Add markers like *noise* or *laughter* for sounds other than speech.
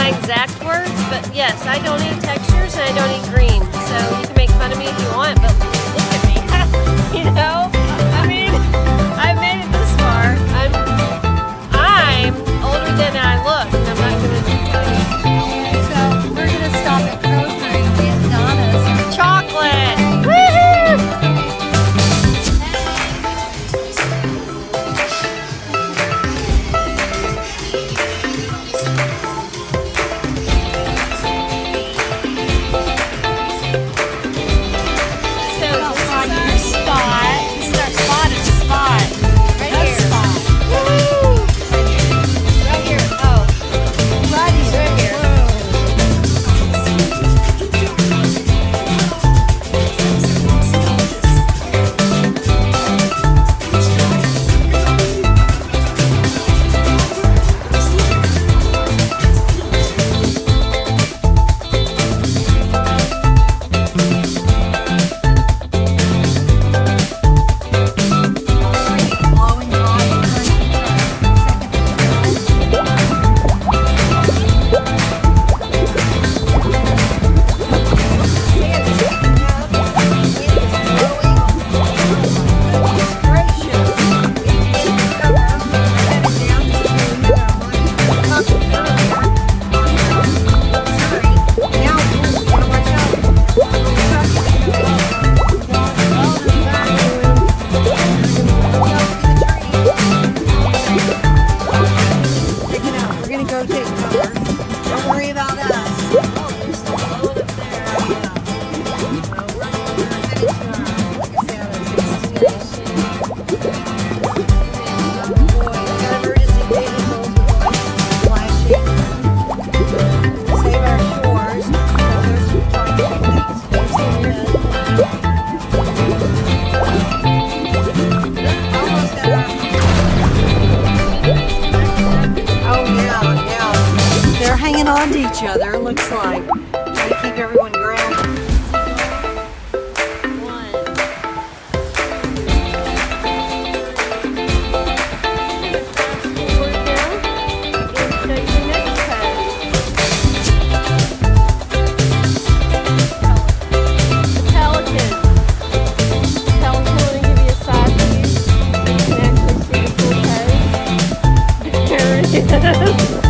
my exact words, but yes, I don't eat textures and I don't eat green. So you can make fun of me if you want, but look at me. *laughs* you know? 呵呵。